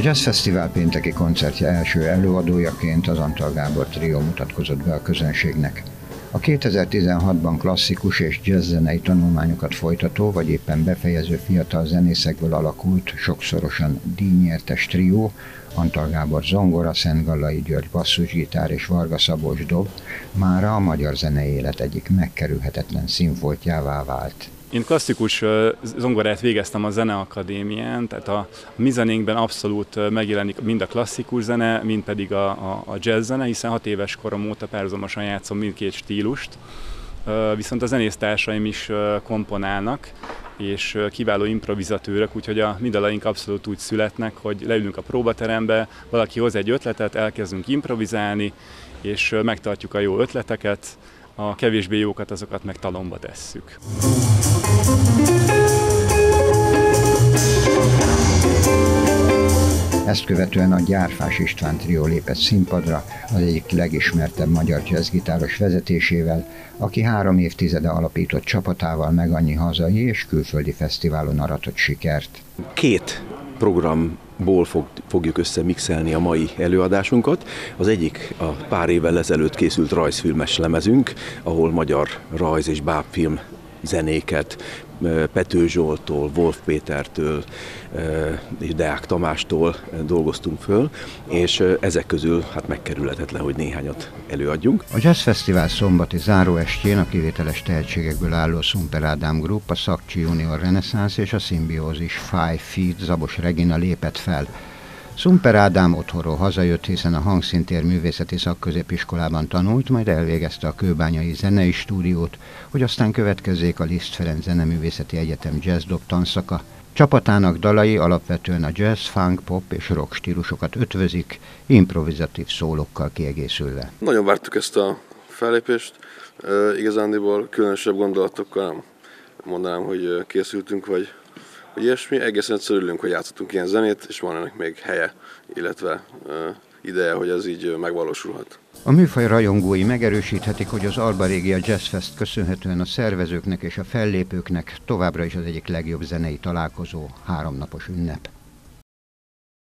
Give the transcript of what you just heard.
Jazz Fesztivál pénteki koncertje első előadójaként az Antal Gábor trió mutatkozott be a közönségnek. A 2016-ban klasszikus és jazzzenei tanulmányokat folytató, vagy éppen befejező fiatal zenészekből alakult, sokszorosan díjnyertes trió, Antal Gábor zongora, Szent Gallai György basszusgitár és Varga Szabolcs dob, mára a magyar zenei élet egyik megkerülhetetlen színfoltjává vált. Én klasszikus zongorát végeztem a Zeneakadémián, tehát a, mi zenénkben abszolút megjelenik mind a klasszikus zene, mind pedig a, a, a jazz zene, hiszen hat éves korom óta párhuzamosan játszom mindkét stílust. Viszont a zenésztársaim is komponálnak, és kiváló improvizatőrök, úgyhogy a mi dalaink abszolút úgy születnek, hogy leülünk a próbaterembe, valaki hoz egy ötletet, elkezdünk improvizálni, és megtartjuk a jó ötleteket, a kevésbé jókat azokat meg talomba tesszük. Ezt követően a Gyárfás István trió lépett színpadra az egyik legismertebb magyar jazzgitáros vezetésével, aki három évtizede alapított csapatával meg annyi hazai és külföldi fesztiválon aratott sikert. Két programból fog, fogjuk összemixelni a mai előadásunkat. Az egyik a pár évvel ezelőtt készült rajzfilmes lemezünk, ahol magyar rajz és bábfilm zenéket Pető Zsoltól, Wolf Pétertől és Deák Tamástól dolgoztunk föl, és ezek közül hát megkerülhetetlen, hogy néhányat előadjunk. A Jazz Fesztivál szombati záróestjén a kivételes tehetségekből álló Szumper Ádám Group, a Szakcsi Junior Renaissance és a Symbiózis Five Feet Zabos Regina lépett fel. Szumper Ádám otthonról hazajött, hiszen a Hangszintér Művészeti Szakközépiskolában tanult, majd elvégezte a Kőbányai Zenei Stúdiót, hogy aztán következzék a Liszt Ferenc Zeneművészeti Egyetem jazz dob tanszaka. Csapatának dalai alapvetően a jazz, funk, pop és rock stílusokat ötvözik, improvizatív szólókkal kiegészülve. Nagyon vártuk ezt a fellépést, igazándiból különösebb gondolatokkal mondanám, hogy készültünk, vagy hogy ilyesmi. Egészen egyszerűen hogy játszottunk ilyen zenét, és van ennek még helye, illetve ideje, hogy ez így megvalósulhat. A műfaj rajongói megerősíthetik, hogy az Alba Régia Jazz Fest köszönhetően a szervezőknek és a fellépőknek továbbra is az egyik legjobb zenei találkozó, háromnapos ünnep.